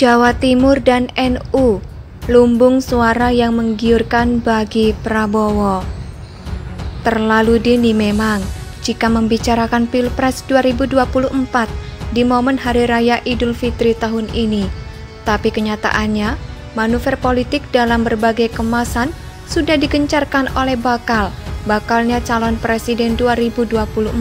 Jawa Timur dan NU, lumbung suara yang menggiurkan bagi Prabowo. Terlalu dini memang jika membicarakan Pilpres 2024 di momen Hari Raya Idul Fitri tahun ini. Tapi kenyataannya, manuver politik dalam berbagai kemasan sudah dikencarkan oleh bakal, bakalnya calon presiden 2024.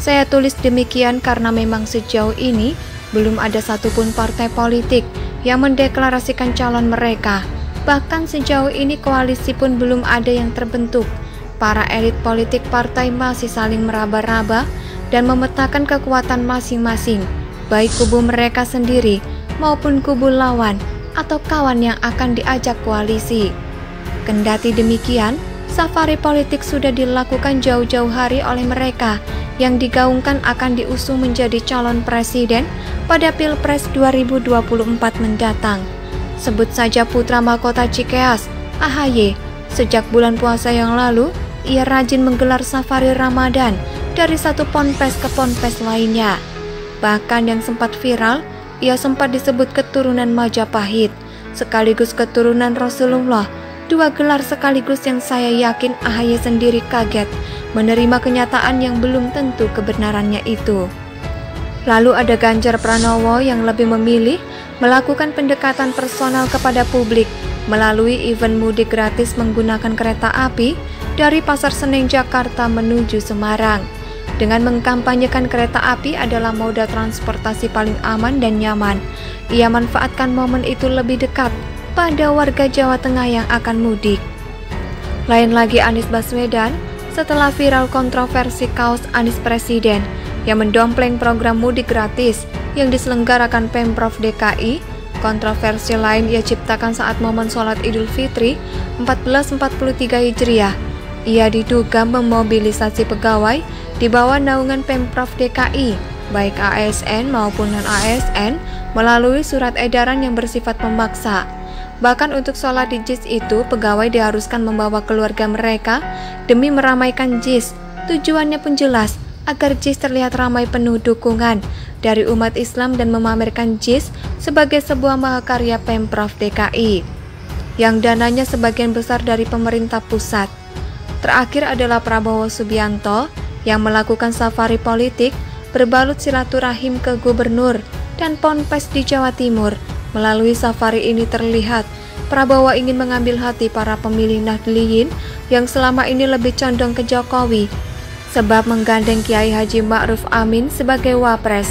Saya tulis demikian karena memang sejauh ini belum ada satupun partai politik yang mendeklarasikan calon mereka. Bahkan sejauh ini koalisi pun belum ada yang terbentuk. Para elit politik partai masih saling meraba-raba dan memetakan kekuatan masing-masing, baik kubu mereka sendiri maupun kubu lawan atau kawan yang akan diajak koalisi. Kendati demikian, safari politik sudah dilakukan jauh-jauh hari oleh mereka yang digaungkan akan diusung menjadi calon presiden pada Pilpres 2024 mendatang. Sebut saja putra mahkota Cikeas, AHY. Sejak bulan puasa yang lalu, ia rajin menggelar safari Ramadan dari satu ponpes ke ponpes lainnya. Bahkan yang sempat viral, ia sempat disebut keturunan Majapahit, sekaligus keturunan Rasulullah dua gelar sekaligus yang saya yakin AHY sendiri kaget menerima kenyataan yang belum tentu kebenarannya itu. Lalu ada Ganjar Pranowo yang lebih memilih melakukan pendekatan personal kepada publik melalui event mudik gratis menggunakan kereta api dari Pasar Senen Jakarta menuju Semarang. Dengan mengkampanyekan kereta api adalah moda transportasi paling aman dan nyaman, ia manfaatkan momen itu lebih dekat pada warga Jawa Tengah yang akan mudik. Lain lagi Anies Baswedan setelah viral kontroversi kaos Anies Presiden yang mendompleng program mudik gratis yang diselenggarakan Pemprov DKI, kontroversi lain ia ciptakan saat momen sholat Idul Fitri 1443 Hijriah. Ia diduga memobilisasi pegawai di bawah naungan Pemprov DKI, baik ASN maupun non-ASN, melalui surat edaran yang bersifat memaksa. Bahkan untuk sholat di JIS itu, pegawai diharuskan membawa keluarga mereka demi meramaikan JIS. Tujuannya pun jelas, agar JIS terlihat ramai penuh dukungan dari umat Islam dan memamerkan JIS sebagai sebuah mahakarya Pemprov DKI, yang dananya sebagian besar dari pemerintah pusat. Terakhir adalah Prabowo Subianto yang melakukan safari politik berbalut silaturahim ke gubernur dan ponpes di Jawa Timur Melalui safari ini terlihat Prabowo ingin mengambil hati para pemilih Nahdliyin yang selama ini lebih condong ke Jokowi sebab menggandeng Kiai Haji Ma'ruf Amin sebagai wapres.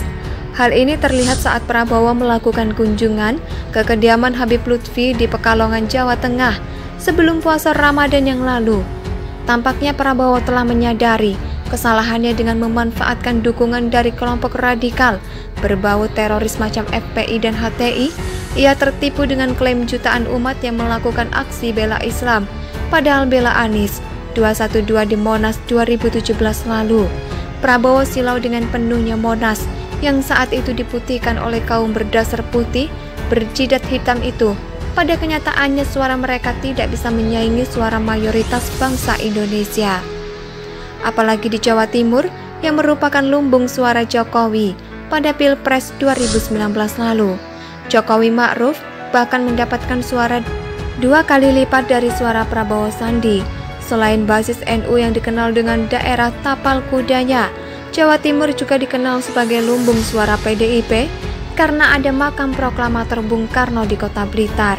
Hal ini terlihat saat Prabowo melakukan kunjungan ke kediaman Habib Lutfi di Pekalongan, Jawa Tengah sebelum puasa Ramadan yang lalu. Tampaknya Prabowo telah menyadari kesalahannya dengan memanfaatkan dukungan dari kelompok radikal berbau teroris macam FPI dan HTI ia tertipu dengan klaim jutaan umat yang melakukan aksi bela Islam, padahal bela Anies 212 di Monas 2017 lalu. Prabowo silau dengan penuhnya Monas yang saat itu diputihkan oleh kaum berdasar putih berjidat hitam itu. Pada kenyataannya suara mereka tidak bisa menyaingi suara mayoritas bangsa Indonesia. Apalagi di Jawa Timur yang merupakan lumbung suara Jokowi pada Pilpres 2019 lalu. Jokowi Ma'ruf bahkan mendapatkan suara dua kali lipat dari suara Prabowo Sandi. Selain basis NU yang dikenal dengan daerah tapal kudanya, Jawa Timur juga dikenal sebagai lumbung suara PDIP karena ada makam proklamator Bung Karno di kota Blitar.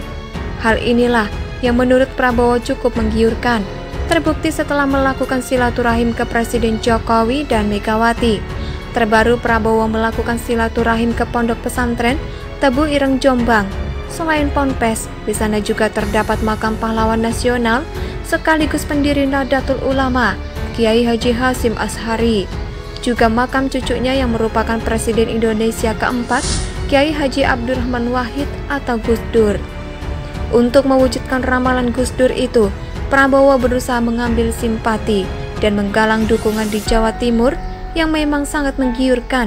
Hal inilah yang menurut Prabowo cukup menggiurkan, terbukti setelah melakukan silaturahim ke Presiden Jokowi dan Megawati. Terbaru Prabowo melakukan silaturahim ke pondok pesantren Tebu Ireng Jombang. Selain Ponpes, di sana juga terdapat makam pahlawan nasional sekaligus pendiri Nahdlatul Ulama, Kiai Haji Hasim Ashari. Juga makam cucunya yang merupakan Presiden Indonesia keempat, Kiai Haji Abdurrahman Wahid atau Gus Dur. Untuk mewujudkan ramalan Gus Dur itu, Prabowo berusaha mengambil simpati dan menggalang dukungan di Jawa Timur yang memang sangat menggiurkan.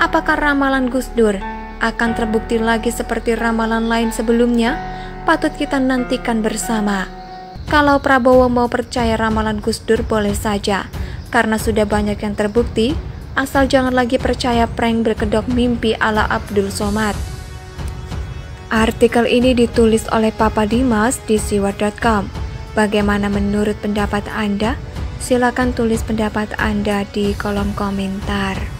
Apakah ramalan Gus Dur akan terbukti lagi seperti ramalan lain sebelumnya, patut kita nantikan bersama. Kalau Prabowo mau percaya ramalan Gus Dur boleh saja, karena sudah banyak yang terbukti, asal jangan lagi percaya prank berkedok mimpi ala Abdul Somad. Artikel ini ditulis oleh Papa Dimas di siwar.com. Bagaimana menurut pendapat Anda? Silakan tulis pendapat Anda di kolom komentar.